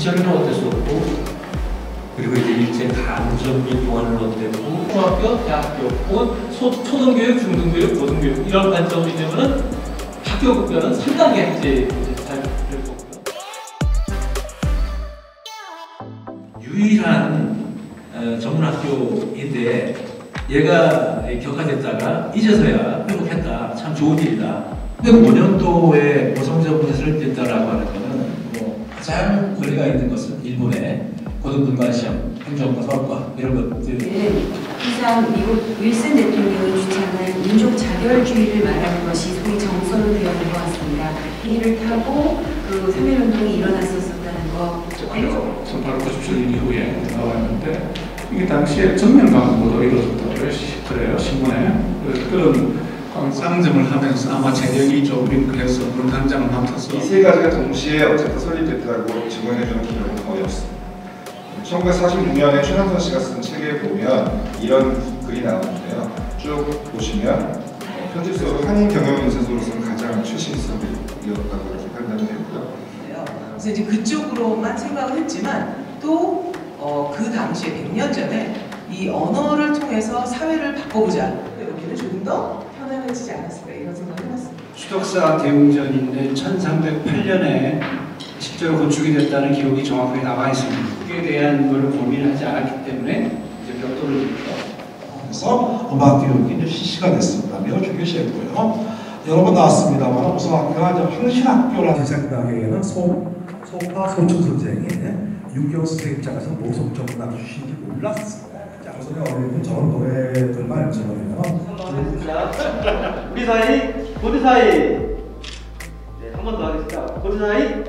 기절에는 어쩔 수 없고 그리고 이제 일제 강점기 동안은 어땠고 중학교, 대학교 혹은 소, 초등교육, 중등교육, 고등교육 이런 관점이 되면 학교 급여는 3단계 이제 잘될 거고요. 유일한 어, 전문학교인데 얘가 격화됐다가 잊어서야 회복했다. 참 좋은 일이다. 근데 뭐 5년도에 고성적 분실을 냈다라고 하는 거 가장 거리가 있는 것은 일본의 고등분과 시험, 행정과, 서학과 이런 것들. 는 항상 미국 윌슨 대통령이 주창한 민족 자결주의를 말하는 것이 소위 정서로 되어 온것 같습니다. 이를 타고 그 3.1운동이 일어났었다는 거. 완료 1897년 이후에 나왔는데 이게 당시에 전면 광고도 이루어졌다고 그래요, 신문에. 그래서 그런 광 상점을 하면서 아마 재력이 좀 그래서 그런 단장을 맡아서 이 세 가지가 동시에 어쨌든 설립됐다고 증언해주는 기록은 거의 없습니다. 1946년에 최상선 씨가 쓴 책에 보면 이런 글이 나오는데요. 쭉 보시면 어, 편집서로 한인 경영인사소로서는 가장 최신 수업이었다고 이렇게 판단이 되고요. 그래서 이제 그쪽으로만 생각을 했지만 또 어, 그 당시에 100년 전에 이 언어를 통해서 사회를 바꿔보자. 여기는 조금 더 편안해지지 않았을까 이런 생각을 해봤습니다. 추덕사 대웅전인데 1308년에 실제로 건축이 됐다는 기록이 정확하게 나와 있습니다. 그에 대한 걸 고민하지 않았기 때문에 이제 벽돌을. 그래서 음악 교육이 실시가 됐습니다. 매우 중요시했고요. 여러 번 나왔습니다만 우선 학교가 이제 황신학교라는 소, 소파 소초 선생이 유교수 세입장에서 모속적 문학 주신지 몰랐어요. 자, 그래서 때 저런 노래들만 자, 우리 사이, 고드 사이. 네, 한 번 더 하겠습니다. 고드 사이.